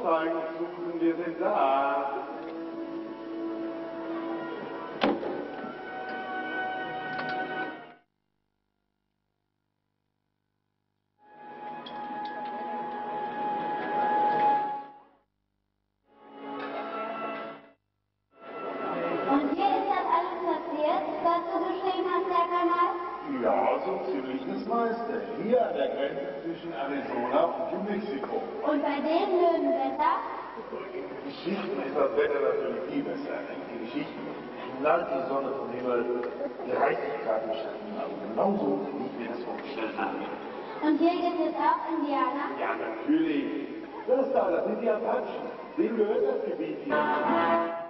Aussteigen, Susan, wir zwischen Arizona und New Mexico. Und bei dem Löwenwetter? In Geschichten ist das Wetter natürlich viel besser. In Geschichten knallt die Sonne vom Himmel, 30 Grad im Schatten. Also genauso, wie ich mir das vorgestellt habe. Und hier gibt es auch Indianer? Ja, natürlich. Das da, das sind die Apachen. Denen gehört das Gebiet hier.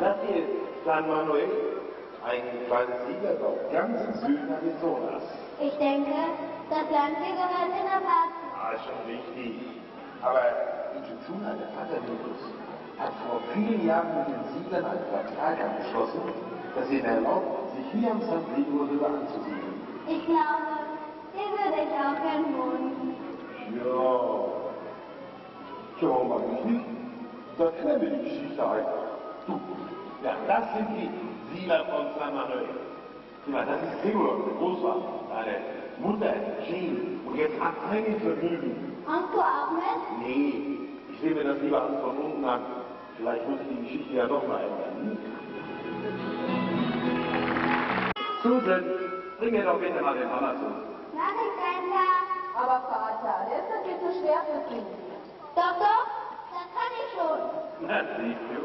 Das hier ist San Manuel, ein kleines Siedlerdorf, ganz im Süden Arizonas. Ich denke, das Land hier gehört den Apachen. Ah, ist schon richtig. Aber Ikitsuna, der Vater Nilus, hat vor vielen Jahren mit den Siedlern einen Vertrag abgeschlossen, das ihnen erlaubt, sich hier am San Pedro River anzusiedeln. Ich glaube, hier würde ich auch gern wohnen. Ja. Ja, warum eigentlich nicht? Da kennen wir die Geschichte einfach. Du, ja, das sind die Siedler von San Manuel. Sieh mal, das ist Theodor, der Großvater, seine Mutter, Jane. Und jetzt hat keinen Vergnügen. Du auch mit? Nee, ich sehe mir das lieber alles von unten an. Vielleicht muss ich die Geschichte ja noch mal ändern. Susan, bring mir doch bitte mal den Hammer zu. Mach ich, Santa. Aber Vater, der ist doch viel zu schwer für Sie. Doch, doch, das kann ich schon. Na, siehst du.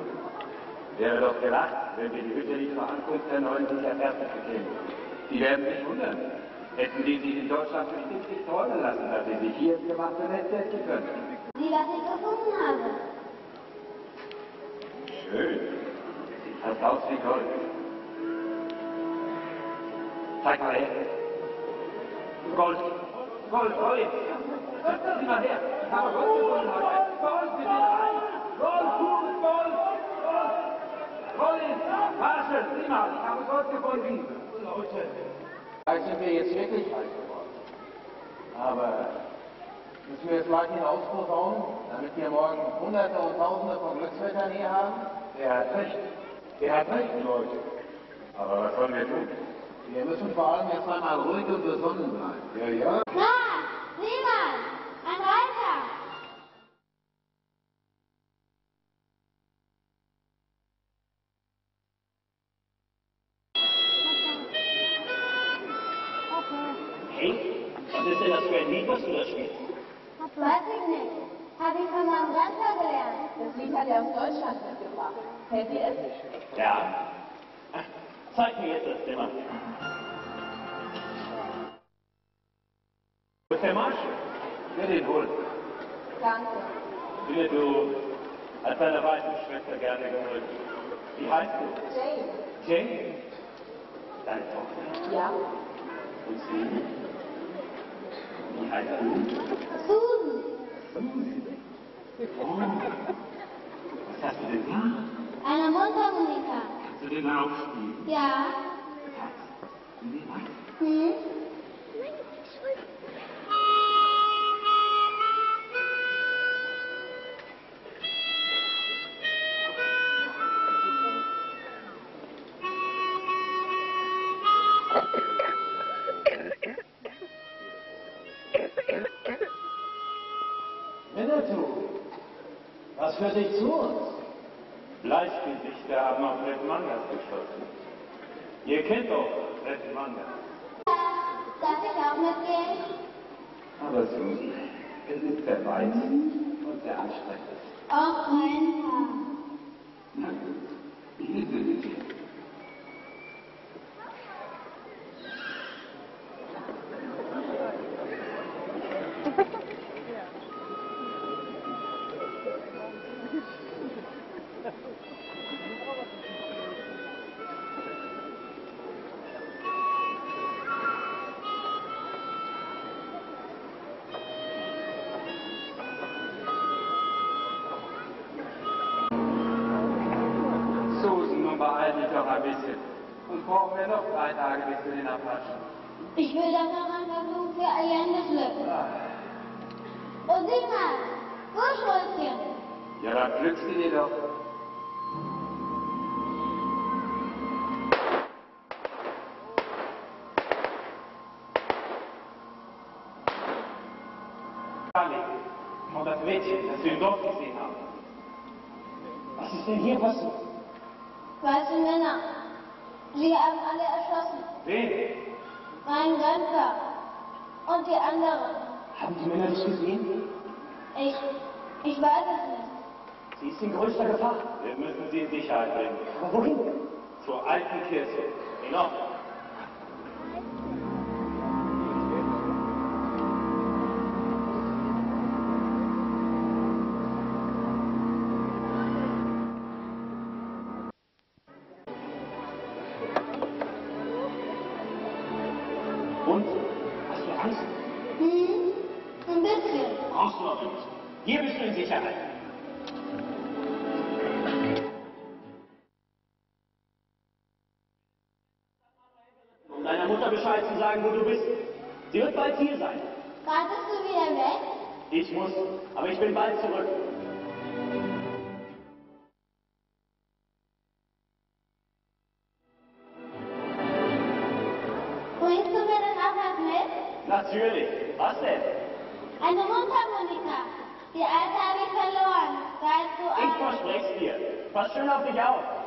Wäre doch gelacht, wenn wir die Hütte nicht vor Ankunft der neuen sicher fertig bekämen. Sie werden sich wundern. Hätten die sich in Deutschland bestimmt nicht träumen lassen, dass sie sich hier ins gemachte Nest setzen können. Sieh, was ich gefunden habe. Schön. Sieht fast aus wie Gold. Zeig mal her. Gold. Gold, Gold. Sieh mal her. Ich habe Gold gefunden heute. Gold, wir sind reich. Gold, pures Gold. Gold. Gold. Mal, ich habe Gold gefunden. Leute. Vielleicht sind wir jetzt wirklich reich geworden. Aber müssen wir es gleich hinausposaunen, damit wir morgen Hunderte und Tausende von Glückswettern hier haben? Er hat recht. Er hat recht, Leute. Aber was sollen wir tun? Wir müssen vor allem jetzt einmal ruhig und besonnen bleiben. Ja, ja. Meinem Grandpa gelernt. Das Lied hat er aus Deutschland mitgebracht. Kennt ihr es? Ja. Zeig mir jetzt das Zimmer. Wo ist der Marsch? Wer den holt? Danke. Will du als deine weißen Schwester gerne geholt. Wie heißt du? Jane. Jane. Deine Tochter. Ja. Und sie? Wie heißt du? Susan, Oh. Was hast du denn da? eine Mundharmonika. Was führt dich zu uns? Bleichgesichter haben auf Red Mangas geschossen. Ihr kennt doch Red Mangas. Darf ich auch mitgehen? Aber Susi, es ist sehr weit und sehr anstrengend. Auch Grandpa. Na nun beeil dich doch ein bisschen und brauchen wir noch drei Tage bis zu den Apachen. Ich will doch noch ein paar Blumen für Allende's Lücken. Ah. Oh, und sing mal, Wurschröschen. Ja, dann pflückst du die doch. Und das Mädchen, das wir im Dorf gesehen haben. Was ist denn hier passiert? Weiße Männer. Sie haben alle erschossen. Wen? Mein Grandpa. Und die anderen. Haben die Männer dich gesehen? Ich, ich weiß es nicht. Sie ist in größter Gefahr. Wir müssen sie in Sicherheit bringen. Aber wohin? Zur alten Kirche. In Bescheid zu sagen, wo du bist. Sie wird bald hier sein. Wartest du wieder weg? Ich muss, aber ich bin bald zurück. Bringst du mir auch was mit? Natürlich. Was denn? Eine Mundharmonika. Die alte habe ich verloren. Weißt du Ich auch? verspreche dir. Pass schön auf dich auf.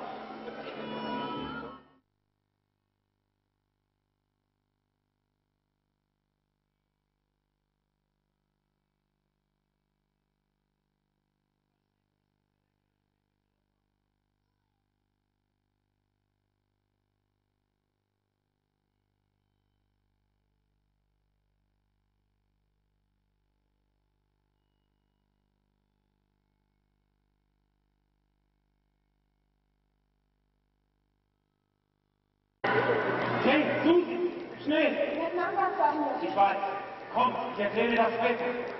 Schnell! Ich weiß. Komm, ich dir das später.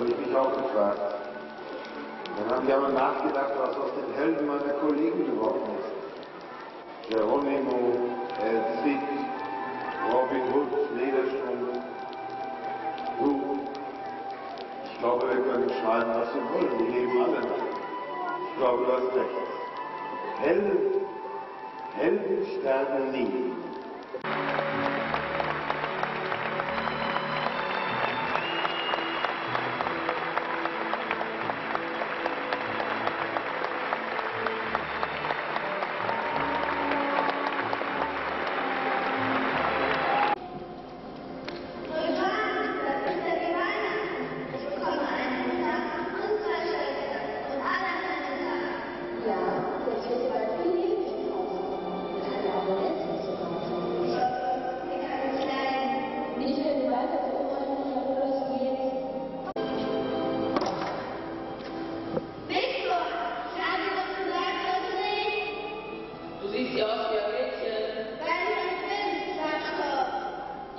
Habe ich mich auch gefragt. Dann haben wir aber nachgedacht, was aus den Helden meiner Kollegen geworden ist. Geronimo, El Cid, Robin Hood, Lederstrumpf. Du, ich glaube, wir können schreiben, was wir wollen. Die leben alle. Ich glaube, du hast recht. Helden, Helden sterben nie. your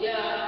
Yeah.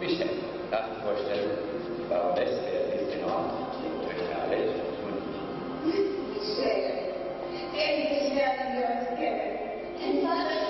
Michel, darf ich vorstellen, Baroness Beatrice Benoit, Rekale und Michel, endlich lernen wir uns kennen.